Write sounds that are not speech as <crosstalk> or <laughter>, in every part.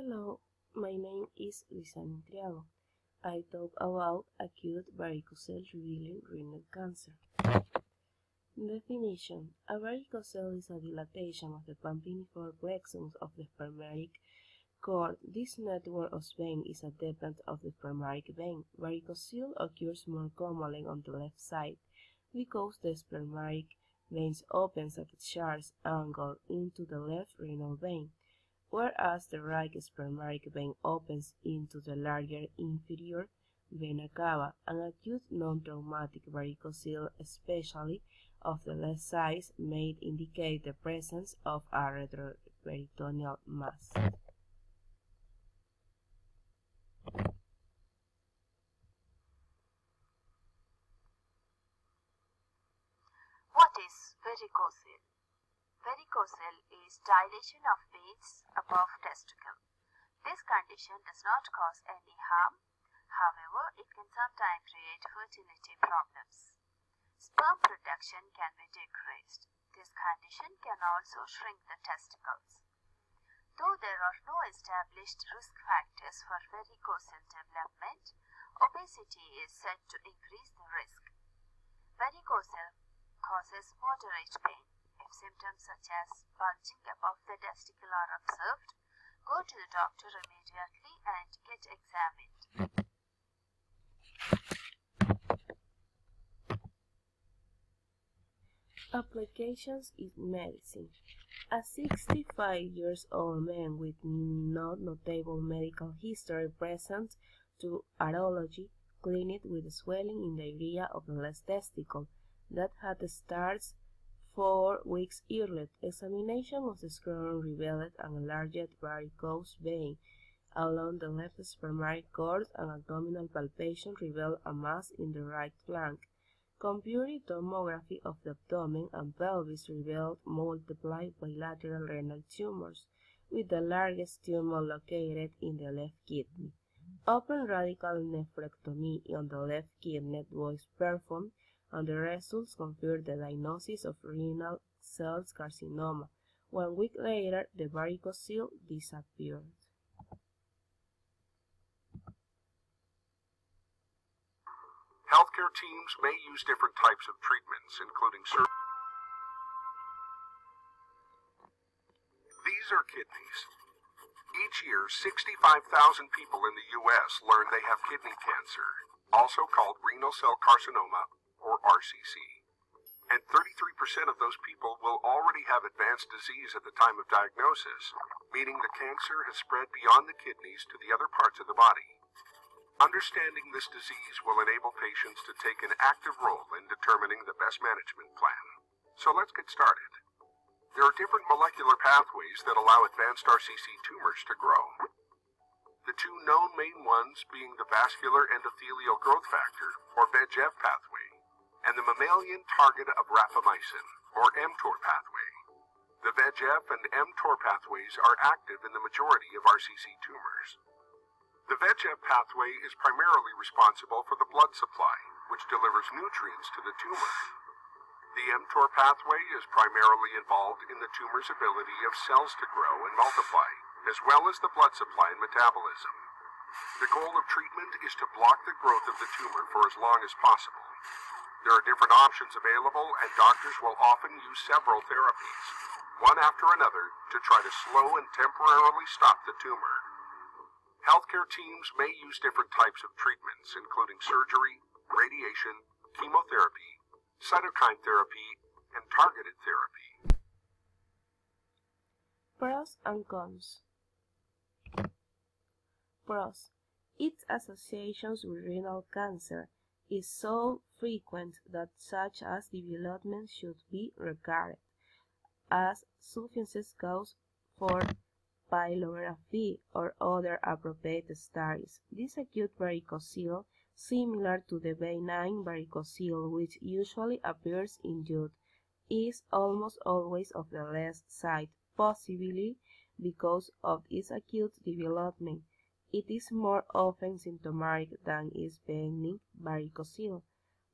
Hello, my name is Luissana Intriago. I talk about acute varicocele revealing renal cancer. Definition A varicocele is a dilatation of the pampiniform plexus of the spermatic cord. This network of veins is a dependent of the spermatic vein. Varicocele occurs more commonly on the left side because the spermatic veins opens at a sharp angle into the left renal vein whereas the right spermatic vein opens into the larger inferior vena cava. An acute non-traumatic varicocele, especially of the left side, may indicate the presence of a retroperitoneal mass. What is varicocele? Varicocele is dilation of veins above testicle. This condition does not cause any harm. However, it can sometimes create fertility problems. Sperm production can be decreased. This condition can also shrink the testicles. Though there are no established risk factors for varicocele development, obesity is said to increase the risk. Varicocele causes moderate pain. Symptoms such as bulging above the testicle are observed, go to the doctor immediately and get examined. Applications in medicine. A 65 years old man with no notable medical history presents to urology clinic with swelling in the area of the left testicle that had started four weeks earlier. Examination of the scrotum revealed an enlarged varicose vein along the left spermatic cord and abdominal palpation revealed a mass in the right flank. Computed tomography of the abdomen and pelvis revealed multiple bilateral renal tumors, with the largest tumor located in the left kidney. Open radical nephrectomy on the left kidney was performed and the results confirmed the diagnosis of renal cell carcinoma. One week later, the varicocele disappeared. Healthcare teams may use different types of treatments, including surgery. These are kidneys. Each year, 65,000 people in the U.S. learn they have kidney cancer, also called renal cell carcinoma or RCC. And 33% of those people will already have advanced disease at the time of diagnosis, meaning the cancer has spread beyond the kidneys to the other parts of the body. Understanding this disease will enable patients to take an active role in determining the best management plan. So let's get started. There are different molecular pathways that allow advanced RCC tumors to grow. The two known main ones being the vascular endothelial growth factor, or VEGF pathway, and the mammalian target of rapamycin, or mTOR pathway. The VEGF and mTOR pathways are active in the majority of RCC tumors. The VEGF pathway is primarily responsible for the blood supply, which delivers nutrients to the tumor. The mTOR pathway is primarily involved in the tumor's ability of cells to grow and multiply, as well as the blood supply and metabolism. The goal of treatment is to block the growth of the tumor for as long as possible. There are different options available, and doctors will often use several therapies, one after another, to try to slow and temporarily stop the tumor. Healthcare teams may use different types of treatments, including surgery, radiation, chemotherapy, cytokine therapy, and targeted therapy. Pros and cons. Pros. Its associations with renal cancer is so frequent that such as development should be regarded as sufficient cause for pyelography or other appropriate studies. This acute varicocele, similar to the benign varicocele which usually appears in youth, is almost always of the left side, possibly because of its acute development. It is more often symptomatic than is benign varicocele.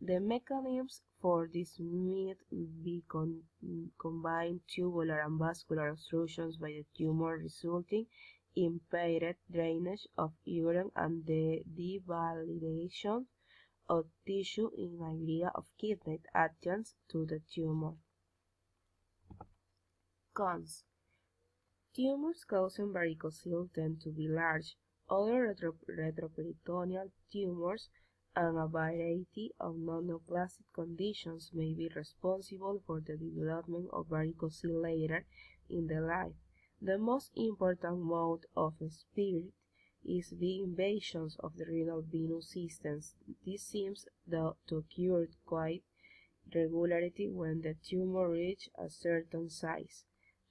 The mechanisms for this may be con combined tubular and vascular obstructions by the tumor resulting impaired drainage of urine and the devalidation of tissue in idea of kidney adjunct to the tumor. Cons. Tumors causing varicocele tend to be large. Other retro retroperitoneal tumors and a variety of non-neoplastic conditions may be responsible for the development of varicocele later in the life. The most important mode of spirit is the invasions of the renal venous systems. This seems to occur quite regularly when the tumor reaches a certain size.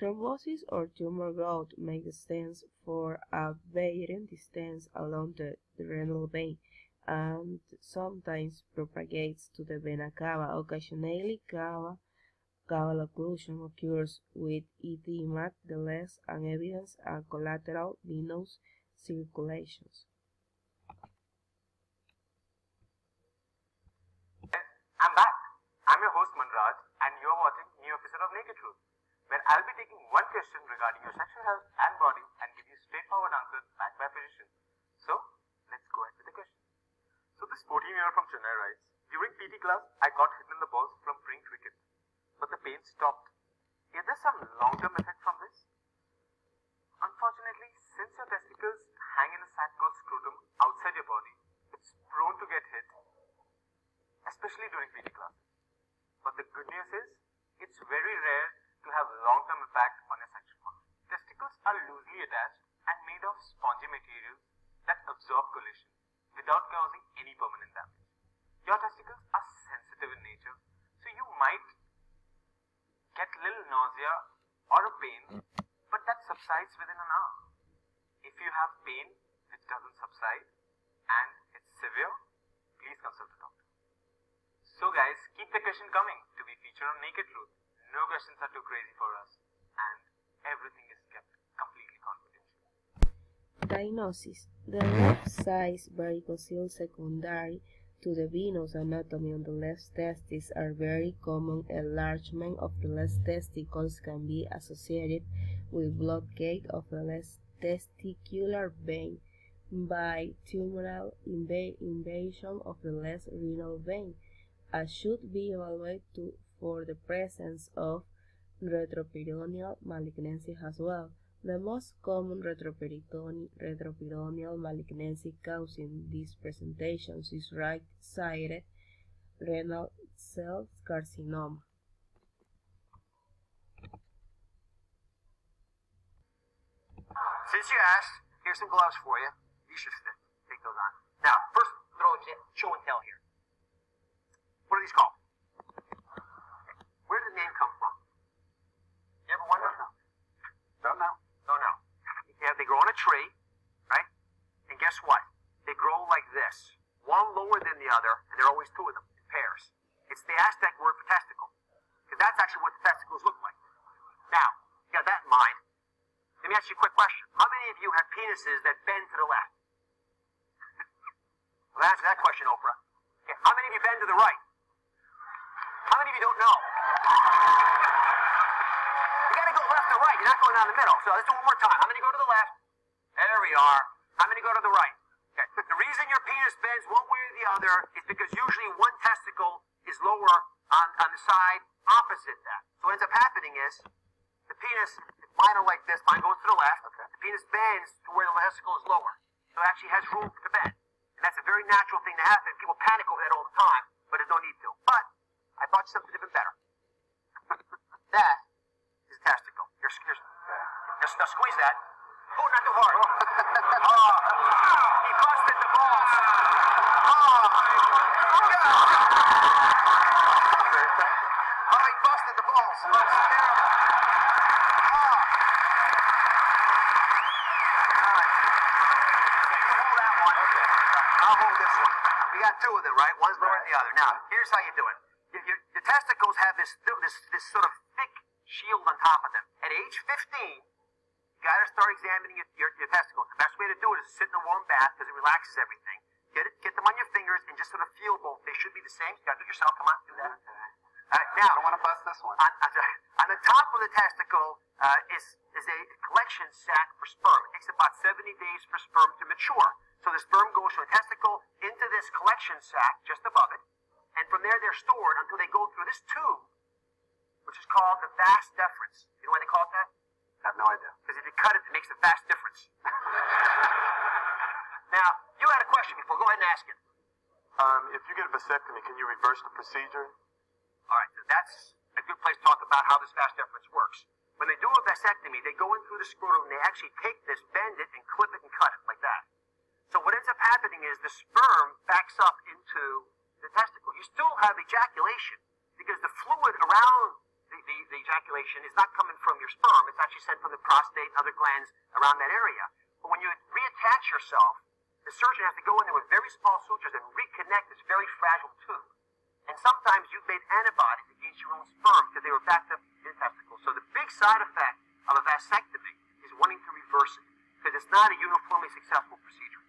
Thrombosis or tumor growth may extend for a varying distance along the, renal vein and sometimes propagates to the vena cava. Occasionally, cava caval occlusion occurs with edema, the less and evidence and collateral venous circulations. I'm back. I'm your host Manraj and you're watching new episode of Naked Truth where I'll be taking one question regarding your sexual health and body and give you straightforward answers backed by physicians. So, let's go ahead with the question. So this 14-year-old from Chennai writes, during PT class, I got hit in the balls from playing cricket, but the pain stopped. Is there some long-term effect from this? Unfortunately, since your testicles hang in a sac called scrotum outside your body, it's prone to get hit, especially during PT class. But the good news is, it's very rare to have long-term impact on your sexual function. Testicles are loosely attached and made of spongy materials that absorb collision without causing any permanent damage. Your testicles are sensitive in nature, so you might get little nausea or a pain, but that subsides within an hour. If you have pain which doesn't subside and it's severe, please consult a doctor. So guys, keep the question coming to be featured on Naked Truth. No questions are too crazy for us and everything Diagnosis The left side varicocele secondary to the venous anatomy on the left testis are very common. Enlargement of the left testicles can be associated with blockade of the left testicular vein by tumoral inv invasion of the left renal vein, as should be evaluated to, for the presence of retroperitoneal malignancy as well. The most common retroperitoneal, malignancy causing these presentations is right-sided renal cell carcinoma. Since you asked, here's some gloves for you. You should fit. Take those on. Now, first little show and tell here. What are these called? Where did the name come from? You ever wonder? Don't know. No, no. Yeah, they grow on a tree, right? And guess what? They grow like this. One lower than the other, and there are always two of them in pairs. It's the Aztec word for testicle. Because that's actually what the testicles look like. Now, you got that in mind. Let me ask you a quick question. How many of you have penises that bend to the left? <laughs> well, answer that question, Oprah. Okay, how many of you bend to the right? How many of you don't know? You gotta go left to right. You're not going down the middle. So let's do it one more time. How many go to the left? There we are. How many go to the right? Okay. The reason your penis bends one way or the other is because usually one testicle is lower on, on the side opposite that. So what ends up happening is the penis, if like this, mine goes to the left. Okay. The penis bends to where the testicle is lower. So it actually has room to bend. And that's a very natural thing to happen. People panic over that all the time, but there's no need to. But I thought something even better. <laughs> that is testicle. Here's, here's, just now squeeze that. Oh, not too hard. oh, <laughs> he busted the balls. Oh, oh, he busted the balls. Oh, it's terrible. Oh. All right. You hold that one. Okay. I'll hold this one. We got two of them, right? One's lower than the other. Now, here's how you do it. Your, your, your testicles have this, this, this sort of thick shield on top of them. At age 15, you got to start examining your, your, your testicles. The best way to do it is to sit in a warm bath because it relaxes everything. Get it, get them on your fingers and just sort of feel both. They should be the same. You got to do it yourself. Come on, do that. Uh, now, I don't want to bust this one. on, on, the, on the top of the testicle uh, is, is a collection sac for sperm. It takes about 70 days for sperm to mature. So the sperm goes from the testicle into this collection sac just above it, there they're stored until they go through this tube, which is called the vas deferens. You know why they call it that? I have no idea. Because if you cut it, it makes a vast difference. <laughs> now, you had a question before. Go ahead and ask it. Um, if you get a vasectomy, can you reverse the procedure? All right, so that's a good place to talk about how this vas deferens works. When they do a vasectomy, they go in through the scrotum and they actually take this, bend it, and clip it and cut it like that. So what ends up happening is the sperm backs up into the testicle. You still have ejaculation because the fluid around the, the, the ejaculation is not coming from your sperm. It's actually sent from the prostate and other glands around that area. But when you reattach yourself, the surgeon has to go in there with very small sutures and reconnect this very fragile tube. And sometimes you've made antibodies against your own sperm because they were backed up in the testicle. So the big side effect of a vasectomy is wanting to reverse it because it's not a uniformly successful procedure.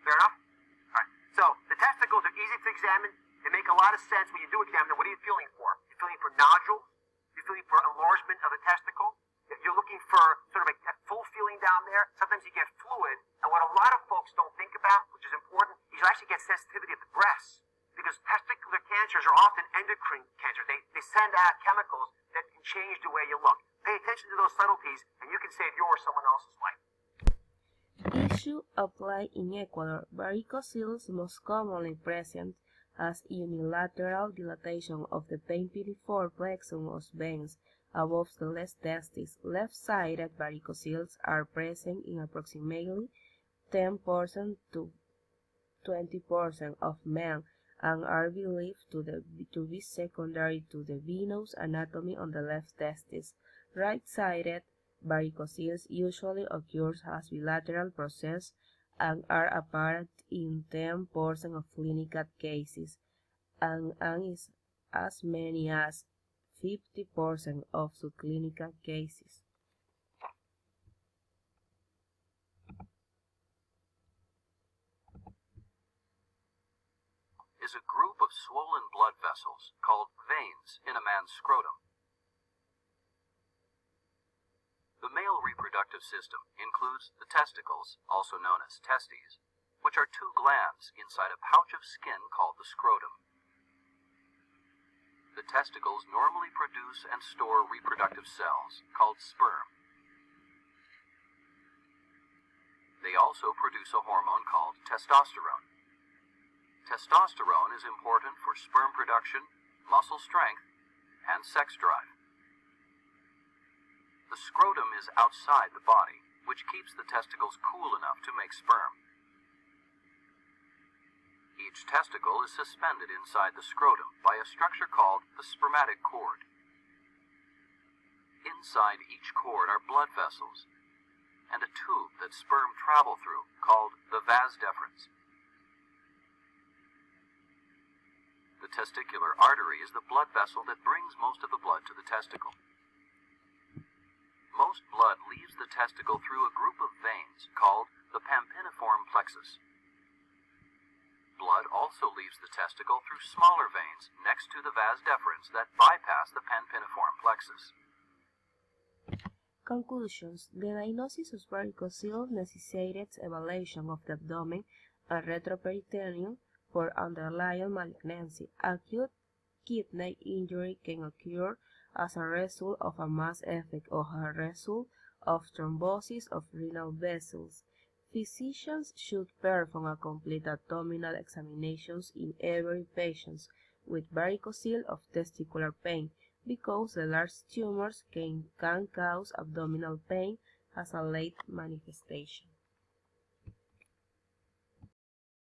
Fair enough? All right. So the testicles are easy to examine. They make a lot of sense when you do examine them. What are you feeling for? You're feeling for nodules. You're feeling for enlargement of the testicle. If you're looking for sort of a, a full feeling down there. Sometimes you get fluid. And what a lot of folks don't think about, which is important, is you actually get sensitivity of the breasts. Because testicular cancers are often endocrine cancers. They, they send out chemicals that can change the way you look. Pay attention to those subtleties, and you can save your or someone. Applied in Ecuador. Varicocele most commonly present as unilateral dilatation of the pampiniform plexus of veins above the left testis. Left-sided varicoceles are present in approximately 10% to 20% of men and are believed to, the, to be secondary to the venous anatomy on the left testis. Right-sided Varicoceles usually occurs as bilateral process and are apparent in 10% of clinical cases and, is as many as 50% of subclinical cases. is a group of swollen blood vessels called veins in a man's scrotum. The male reproductive system includes the testicles, also known as testes, which are two glands inside a pouch of skin called the scrotum. The testicles normally produce and store reproductive cells called sperm. They also produce a hormone called testosterone. Testosterone is important for sperm production, muscle strength, and sex drive. The scrotum is outside the body, which keeps the testicles cool enough to make sperm. Each testicle is suspended inside the scrotum by a structure called the spermatic cord. Inside each cord are blood vessels and a tube that sperm travel through called the vas deferens. The testicular artery is the blood vessel that brings most of the blood to the testicle. Most blood leaves the testicle through a group of veins called the pampiniform plexus. Blood also leaves the testicle through smaller veins next to the vas deferens that bypass the pampiniform plexus. Conclusions The diagnosis of varicocele necessitates evaluation of the abdomen and retroperitoneum for underlying malignancy. Acute kidney injury can occur as a result of a mass effect or a result of thrombosis of renal vessels. Physicians should perform a complete abdominal examination in every patient with varicocele of testicular pain because the large tumors can, can cause abdominal pain as a late manifestation.